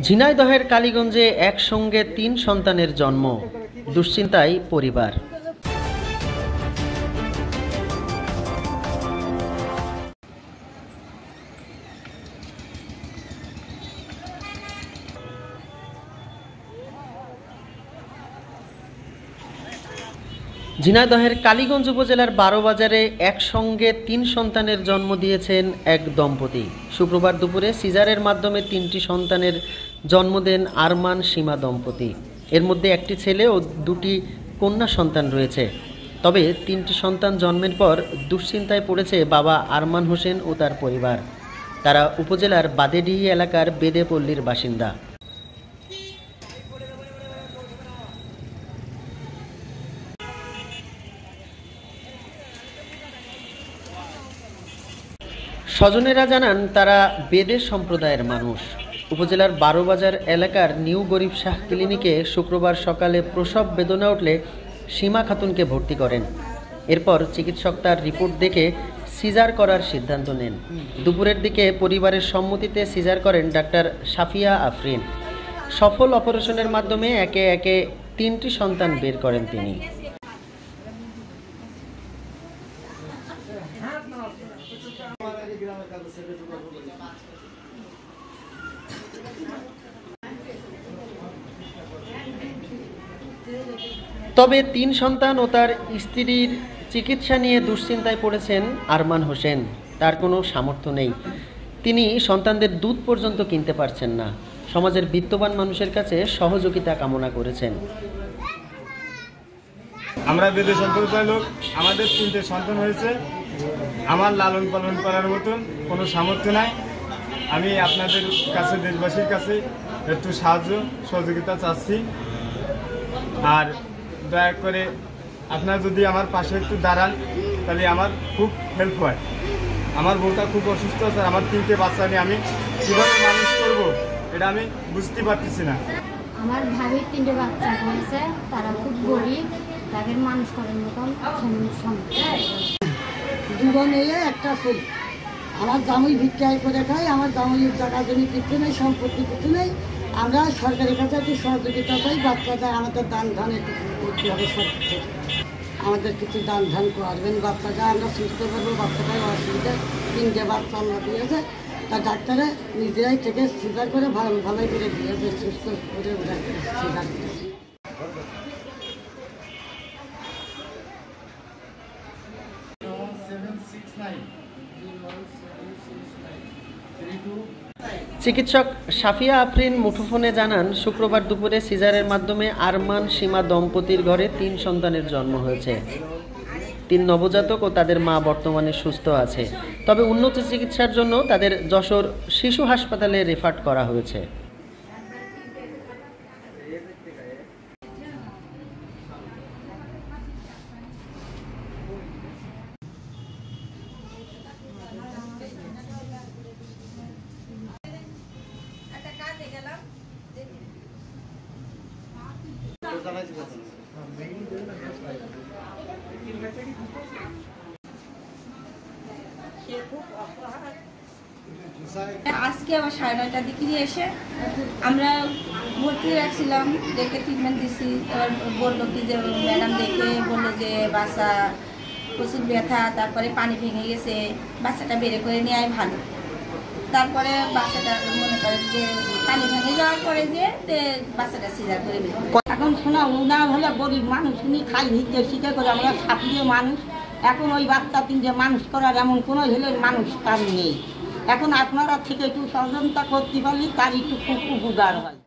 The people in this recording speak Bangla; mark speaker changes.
Speaker 1: ঝিনাইদহের কালীগঞ্জে একসঙ্গে তিন সন্তানের জন্ম দুশ্চিন্তায় পরিবার। ঝিনাইদহের কালীগঞ্জ উপজেলার বারো বাজারে একসঙ্গে তিন সন্তানের জন্ম দিয়েছেন এক দম্পতি। শুক্রবার দুপুরে সিজারের মাধ্যমে তিনটি সন্তানের জন্ম দেন আরমান সীমা দম্পতি। এর মধ্যে একটি ছেলে ও দুটি কন্যা সন্তান রয়েছে। তবে তিনটি সন্তান জন্মের পর দুশ্চিন্তায় পড়েছে বাবা আরমান হোসেন ও তার পরিবার। তারা উপজেলার বাদেডিহি এলাকার বেদেপল্লীর বাসিন্দা। স্বজনেরা জানান, তারা বেদের সম্প্রদায়ের মানুষ। উপজেলার বারোবাজার এলাকার নিউ গরিব শাহ ক্লিনিকে শুক্রবার সকালে প্রসব বেদনা উঠলে সীমা খাতুনকে ভর্তি করেন। এরপর চিকিৎসক তার রিপোর্ট দেখে সিজার করার সিদ্ধান্ত নেন। দুপুরের দিকে পরিবারের সম্মতিতে সিজার করেন ডাক্তার সাফিয়া আফরিন। সফল অপারেশনের মাধ্যমে একে একে তিনটি সন্তান বের করেন তিনি। তবে তিন সন্তান ও তার স্ত্রীর চিকিৎসা নিয়ে দুশ্চিন্তায় পড়েছেন আরমান হোসেন। তার কোনো সামর্থ্য নেই। তিনি সন্তানদের দুধ পর্যন্ত কিনতে পারছেন না। সমাজের বিত্তবান মানুষের কাছে সহযোগিতা কামনা করেছেন।
Speaker 2: আমরা বেদে সম্প্রদায়ের লোক, আমাদের তিনটে সন্তান হয়েছে। আমার লালন পালন করার মতন কোনো সামর্থ্য নাই। আমি আপনাদের কাছে, দেশবাসীর কাছে একটু সাহায্য, সহযোগিতা চাচ্ছি। আর দয়া করে আপনারা যদি আমার পাশে একটু দাঁড়ান তাহলে আমার খুব হেল্প হয়। আমার বউটা খুব অসুস্থ আছে আর আমার তিনটে বাচ্চা নিয়ে আমি কীভাবে মানুষ করব এটা আমি বুঝতে পারতেছি না।
Speaker 3: আমার ভাবির তিনটে বাচ্চা হয়েছে তারা খুব গরিব তাদের মানুষ করার মতন
Speaker 4: দুটো মেয়ে একটা ছেলে আমার জামুই ভিক্ষায় করে খাই আমার জামুই জায়গা জমি কিছু নেই সম্পত্তি কিছু নেই। আমরা সরকারের কাছে একটু সহযোগিতা চাই বাচ্চাটা আমাদের দান ধান একটু হবে সরকার আমাদের কিছু দান ধান করবেন বাচ্চাটা আমরা সুস্থ করব বাচ্চাটার অসুবিধা, তিনটে বাচ্চা আমরা দিয়েছে। তা ডাক্তারে নিজেরাই থেকে সিজার করে ভালো, ভালোই করে দিয়েছে, সুস্থ করে দিয়েছে।
Speaker 1: চিকিৎসক সাফিয়া আফরিন মুঠোফোনে জানান, শুক্রবার দুপুরে সিজারের মাধ্যমে আরমান সীমা দম্পতির ঘরে তিন সন্তানের জন্ম হয়েছে। তিন নবজাতক ও তাদের মা বর্তমানে সুস্থ আছে। তবে উন্নত চিকিৎসার জন্য তাদের যশোর শিশু হাসপাতালে রেফার করা হয়েছে।
Speaker 5: আজকে আবার সাড়ে নয়টার দিকে এসে আমরা ভর্তি রাখছিলাম, দেখে ট্রিটমেন্ট দিছি। এবার বলল কি যে, ম্যাডাম দেখে বলল যে বাচ্চা প্রচুর ব্যথা, তারপরে পানি ভেঙে গেছে, বাচ্চাটা বেড়ে করে নেওয়াই ভালো। তারপরে বাচ্চাটা মনে করেন যে, পানি ভেঙে যাওয়ার পরে যে বাচ্চাটা সিজার করে
Speaker 4: এখন শোনা উনা হলে গরিব মানুষ, উনি খাই নিতে শিখে করে আমরা সাপড়িয়ে মানুষ। এখন ওই বাচ্চা তিন যে মানুষ করার এমন কোনো হেলের মানুষ তার নেই। এখন আপনারা থেকে একটু সহযোগিতা করতে পারলে তার একটু খুব উপকার হয়।